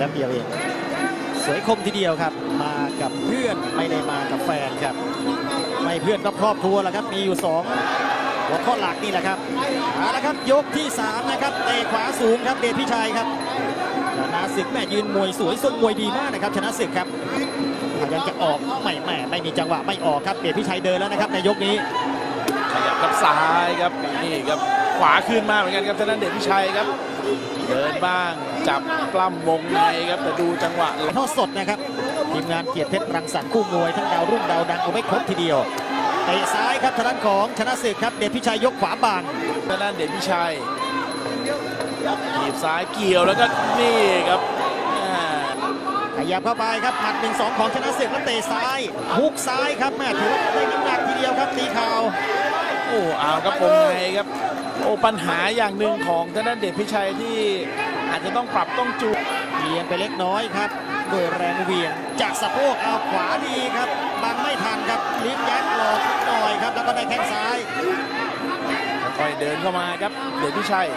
แป๊บเดียวเอง สวยคมทีเดียวครับ มากับเพื่อนไม่ได้มากับแฟนครับ ไม่เพื่อนก็ครอบครัวแล้วครับ มีอยู่สองหัวข้อหลักนี่แหละครับเอาละครับยกที่3นะครับเตะขวาสูงครับเดชพิชัยครับชนะศึกแม่ยืนมวยสวยทรงมวยดีมากนะครับชนะศึกครับพยายามจะออกไม่แม่ไม่มีจังหวะไม่ออกครับเดชพิชัยเดินแล้วนะครับในยกนี้ขยับกับซ้ายครับนี่ครับขวาขึ้นมาเหมือนกันครับทางด้านเดชพิชัยครับ เดินบ้าง จับปล้ำวงในครับแต่ดูจังหวะถ่ายทอดสดนะครับทีมงานเกียรติเพชรรังสรรค์คู่มวยทั้งดาวรุ่งดาวดังเอาไว้ครบทีเดียวเตะซ้ายครับทางด้านของชนะศึกครับเดชพิชัยยกขวาบางทางด้านเดชพิชัยถีบซ้ายเกี่ยวแล้วก็นี่ครับอ่าขยับเข้าไปครับหมัดหนึ่งสองของชนะศึกแล้วเตะซ้ายฮุกซ้ายครับแม่ถือว่าได้น้ำหนักทีเดียวครับตีเข่าวโอ้เอาครับวงในครับโอ้ปัญหาอย่างหนึ่งของทางด้านเดชพิชัยที่ อาจจะต้องปรับต้องจูนเบียงไปเล็กน้อยครับโดยแรงเหวียงจากสะโพกเอาขวาดีครับบังไม่ทันครับลิ้นยัดหลอกหน่อยครับ แล้วก็ได้แข้งซ้ายค่อยๆเดินเข้ามาครับเดชพิชัย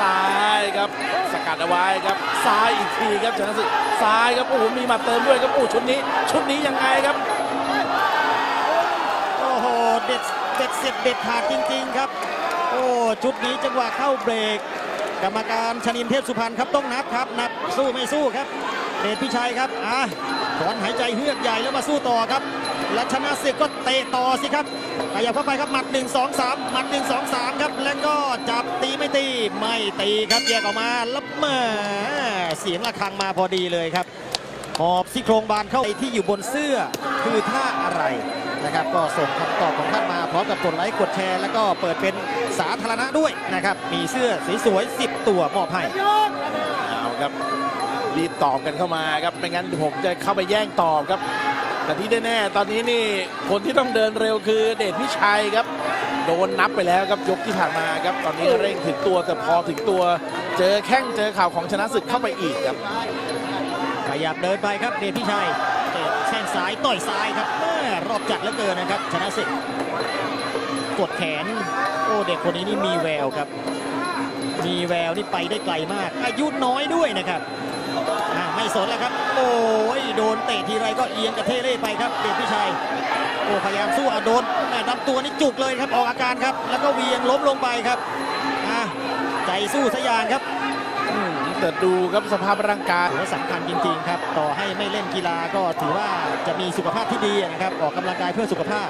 ซ้ายครับสกัดเอาไว้ครับซ้ายอีกทีครับชนะศึกซ้ายครับโอ้โหมีหมัดเติมด้วยครับโอ้ชุดนี้ ชุดนี้ยังไงครับโอ้โหเด็ดเด็ดเสร็จเด็ดขาดจริง ๆ ครับ โอ้ชุดนี้จังหวะเข้าเบรก กรรมการชนินเทพสุพรรณครับต้องนับครับ นับสู้ไม่สู้ครับเดชพิชัยครับอะถอนหายใจเฮือกใหญ่แล้วมาสู้ต่อครับและชนะศึกก็เตะต่อสิครับขยับเข้าไปครับหมัด 1 2 3 หมัด 1 2 3 ครับ แล้วก็จับตีไม่ตีไม่ตีครับแยกออกมาแล้วมาเสียงระฆังมาพอดีเลยครับหอบซี่โครงบานเข้าไปที่อยู่บนเสื้อคือท่าอะไรนะครับ ก็ส่งคำตอบของท่านมาพร้อมกับกดไลค์กดแชร์ แล้วก็เปิดเป็น สาธารณะด้วยนะครับ มีเสื้อสวยๆ10 ตัวมอบให้เอาครับรีบตอบกันเข้ามาครับไม่งั้นผมจะเข้าไปแย่งตอบครับ แต่ที่แน่ๆตอนนี้นี่คนที่ต้องเดินเร็วคือเดชพิชัยครับ โดนนับไปแล้วครับยกที่ผ่านมาครับ ตอนนี้เร่งถึงตัวแต่พอถึงตัว เจอแข้งเจอเข่าวของชนะศึกเข้าไปอีกครับขยับเดินไปครับเดชพิชัยเตะแข้งซ้ายต่อยซ้ายครับแม่รอบจัดเหลือเกินนะครับ ชนะศึก กดแขน โอ้เด็กคนนี้นี่มีแววครับ มีแววนี่ไปได้ไกลมาก อายุน้อยด้วยนะครับอ่าไม่สนแล้วครับ โอ้ยโดนเตะทีไรก็เอียงกระเทเล่ไปครับ เดชพิชัยโอ้พยายามสู้อะโดนแม่ลำตัวนี่จุกเลยครับออกอาการครับ แล้วก็เวียงล้มลงไปครับอะใจสู้สยางครับอืมแต่ดูครับสภาพร่างกายถือว่าสำคัญจริงๆครับ ต่อให้ไม่เล่นกีฬาก็ถือว่าจะมีสุขภาพที่ดีนะครับ ออกกำลังกายเพื่อสุขภาพ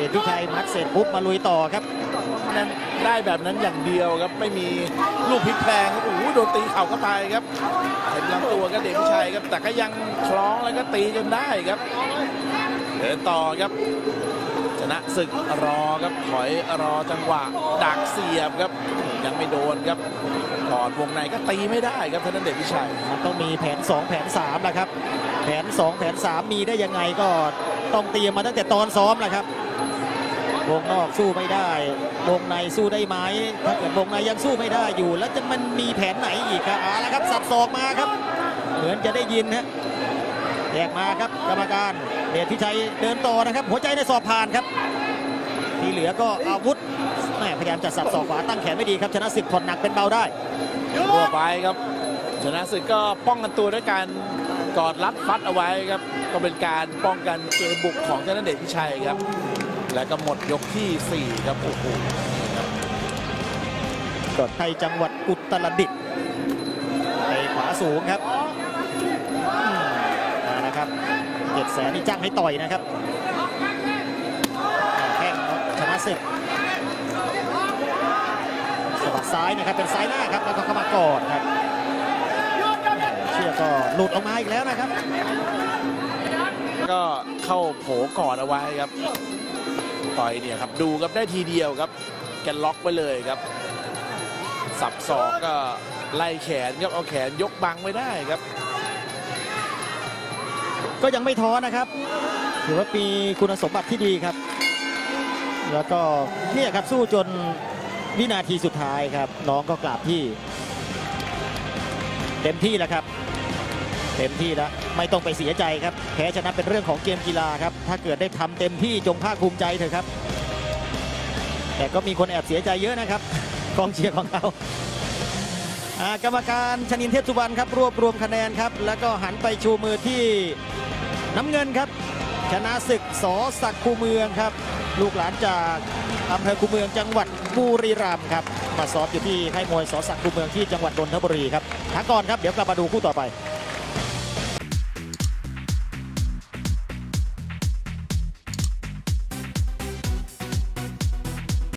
นะเดชพิชัยมัดเสร็จปุ๊บมาลุยต่อครับนั้นได้แบบนั้นอย่างเดียวครับไม่มีลูกพลิกแพลงครับโอ้โหโดนตีเข่าเข้าไปครับเห็นลำตัวก็เดชพิชัยครับ แต่ก็ยังคล้องแล้วก็ตีจนได้ครับเดินต่อครับชนะศึกรอครับถอยรอจังหวะดักเสียบครับ ยังไม่โดนครับถอดวงในก็ตีไม่ได้ครับธนนเดชพิชัยมันต้องมีแผน 2 แผน3นะครับ แผน 2 แผน 3 มีได้ยังไงก็ต้องเตรียมมาตั้งแต่ตอนซ้อมแหละครับ วงนอกสู้ไม่ได้ วงในสู้ได้ไหมถ้าเกิดวงในยังสู้ไม่ได้อยู่ แล้วจะมันมีแผนไหนอีกครับเอาละครับสับศอกมาครับ เหมือนจะได้ยินฮะแยกมาครับกรรมการเดชพิชัยเดินต่อนะครับ หัวใจในสอบผ่านครับ ที่เหลือก็อาวุธแม่พยายามจะสับศอกขวาตั้งแขนไม่ดีครับชนะศึกผ่อนหนักเป็นเบาได้ทั่วไปครับ ชนะศึกก็ป้องกันตัวด้วยการกอดรัดฟัดเอาไว้ครับ ก็เป็นการป้องกันเกมบุกของธนเดชพิชัยครับ แล้วก็หมดยกทีสี่ 4 ครับโอ้โหกดไทยจังหวัดอุตรดิตถ์ไปขวาสูงครับอืมมานะครับเจ็ดแสนนี่จ้างให้ต่อยนะครับแข้งชนะศึกสะบัดซ้ายนะครับเป็นซ้ายหน้าครับแล้วก็เข้ามากอดครับเชือกก็หลุดออกมาอีกแล้วนะครับ ก็เข้าโผกอดเอาไว้ครับ ต่อยเนี่ยครับดูครับได้ทีเดียวครับ แกนล็อกไปเลยครับ สับศอกก็ไล่แขนครับเอาแขนยกบังไม่ได้ครับ ก็ยังไม่ท้อนะครับถือว่ามีคุณสมบัติที่ดีครับ แล้วก็เนี่ยครับสู้จนวินาทีสุดท้ายครับ น้องก็กราบที่ เต็มที่แล้วครับ เต็มที่แล้วไม่ต้องไปเสียใจครับแพ้ชนะเป็นเรื่องของเกมกีฬาครับถ้าเกิดได้ทำเต็มที่จงภาคภูมิใจเถอะครับ แต่ก็มีคนแอบเสียใจเยอะนะครับกองเชียร์ของเขากรรมการชนินเทพสุวรรณครับรวบรวมคะแนนครับ แล้วก็หันไปชูมือที่น้ำเงินครับ ชนะศึกสอศักคูเมืองครับ ลูกหลานจากอำเภอคูเมืองจังหวัดบุรีรัมย์ครับมาซ้อมอยู่ที่ค่ายมวยสอศักคูเมืองที่จังหวัดนนทบุรีครับพักก่อนครับเดี๋ยวกลับมาดูคู่ต่อไป